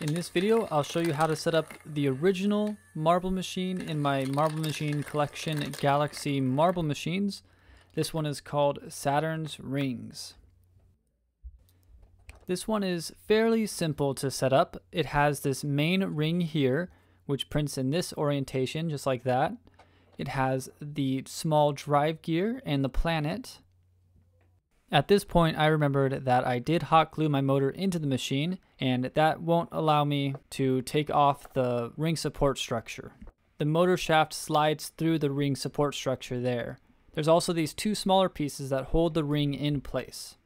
In this video, I'll show you how to set up the original marble machine in my Marble Machine Collection Galaxy Marble Machines. This one is called Saturn's Rings. This one is fairly simple to set up. It has this main ring here, which prints in this orientation, just like that. It has the small drive gear and the planet. At this point, I remembered that I did hot glue my motor into the machine, and that won't allow me to take off the ring support structure. The motor shaft slides through the ring support structure there. There's also these two smaller pieces that hold the ring in place.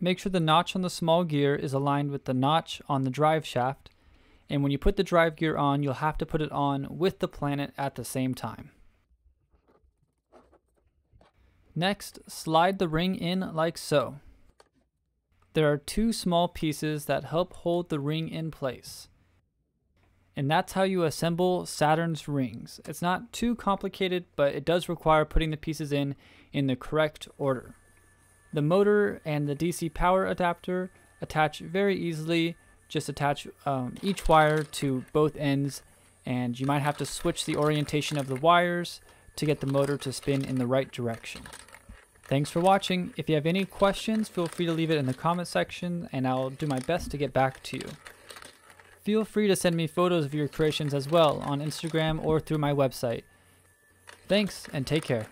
Make sure the notch on the small gear is aligned with the notch on the drive shaft, and when you put the drive gear on, you'll have to put it on with the planet at the same time. Next, slide the ring in like so. There are two small pieces that help hold the ring in place. And that's how you assemble Saturn's rings. It's not too complicated, but it does require putting the pieces in in the correct order. The motor and the DC power adapter attach very easily. Just attach um, each wire to both ends and you might have to switch the orientation of the wires to get the motor to spin in the right direction. Thanks for watching. If you have any questions, feel free to leave it in the comment section and I'll do my best to get back to you. Feel free to send me photos of your creations as well on Instagram or through my website. Thanks and take care.